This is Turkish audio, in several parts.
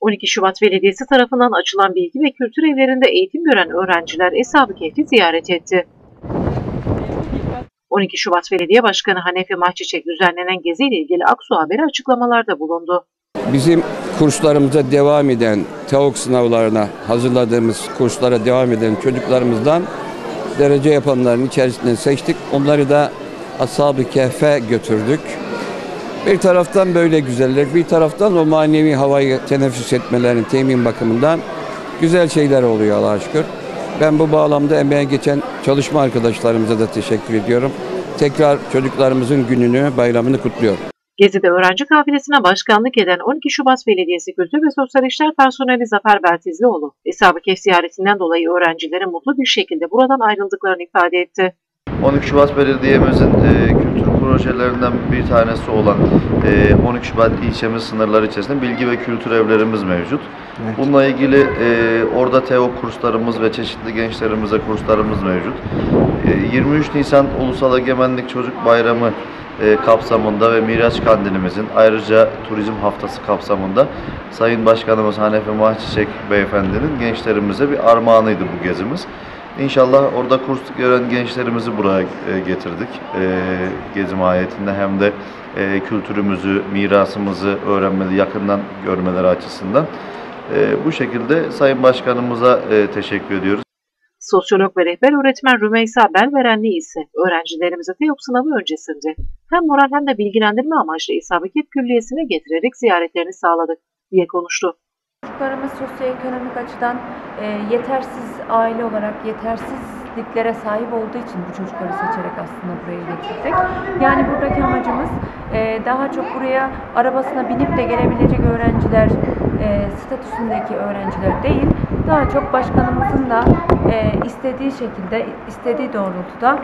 12 Şubat Belediyesi tarafından açılan bilgi ve kültür evlerinde eğitim gören öğrenciler Eshab-ı Kehf'i ziyaret etti. 12 Şubat Belediye Başkanı Hanefi Mahçiçek düzenlenen geziyle ilgili Aksu Haber'e açıklamalarda bulundu. Bizim kurslarımıza devam eden, TEOK sınavlarına hazırladığımız kurslara devam eden çocuklarımızdan derece yapanların içerisinden seçtik. Onları da Ashab-ı Kehf'e götürdük. Bir taraftan böyle güzeller, bir taraftan o manevi havayı teneffüs etmelerin temin bakımından güzel şeyler oluyor Allah'a şükür. Ben bu bağlamda emeğe geçen çalışma arkadaşlarımıza da teşekkür ediyorum. Tekrar çocuklarımızın gününü, bayramını kutluyorum. Gezi'de öğrenci kafilesine başkanlık eden 12 Şubat Belediyesi Kültür ve Sosyal İşler Personeli Zafer Bertizlioğlu, Eshab-ı Kehf ziyaretinden dolayı öğrencilerin mutlu bir şekilde buradan ayrıldıklarını ifade etti. 12 Şubat Belediye'mizin e, kültür projelerinden bir tanesi olan e, 12 Şubat ilçemiz sınırları içerisinde bilgi ve kültür evlerimiz mevcut. Bununla ilgili e, orada TEO kurslarımız ve çeşitli gençlerimize kurslarımız mevcut. E, 23 Nisan Ulusal Egemenlik Çocuk Bayramı e, kapsamında ve Miraç Kandilimizin ayrıca Turizm Haftası kapsamında Sayın Başkanımız Hanefi Mahçiçek Beyefendinin gençlerimize bir armağanıydı bu gezimiz. İnşallah orada kurs gören gençlerimizi buraya e, getirdik. E, gezi mahiyetinde hem de e, kültürümüzü, mirasımızı öğrenmeleri, yakından görmeleri açısından. Bu şekilde Sayın Başkanımıza teşekkür ediyoruz. Sosyolog ve rehber öğretmen Rümeysa Belverenli ise öğrencilerimizi TEOK sınavı öncesinde hem moral hem de bilgilendirme amaçlı Eshab-ı Kehf Külliyesi'ne getirerek ziyaretlerini sağladık diye konuştu. Çocuklarımız sosyoekonomik açıdan e, yetersiz aile olarak yetersizliklere sahip olduğu için bu çocukları seçerek aslında buraya getirdik. Yani buradaki amacımız e, daha çok buraya arabasına binip de gelebilecek öğrenciler e, statüsündeki öğrenciler değil, daha çok başkanımızın da e, istediği şekilde, istediği doğrultuda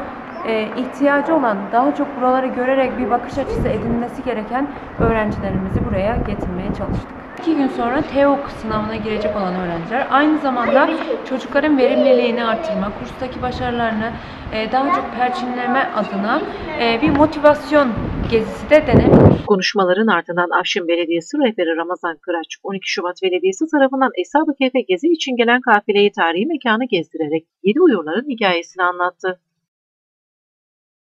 e, ihtiyacı olan, daha çok buraları görerek bir bakış açısı edinmesi gereken öğrencilerimizi buraya getirmeye çalıştık. İki gün sonra TEOK sınavına girecek olan öğrenciler aynı zamanda çocukların verimliliğini artırma, kurstaki başarılarını e, daha çok perçinleme adına e, bir motivasyon gezisi de denebilir. Konuşmaların ardından Afşin Belediyesi rehberi Ramazan Kıraç, 12 Şubat Belediyesi tarafından Eshab-ı Kehf'e gezi için gelen kafileyi tarihi mekanı gezdirerek yedi uyurların hikayesini anlattı.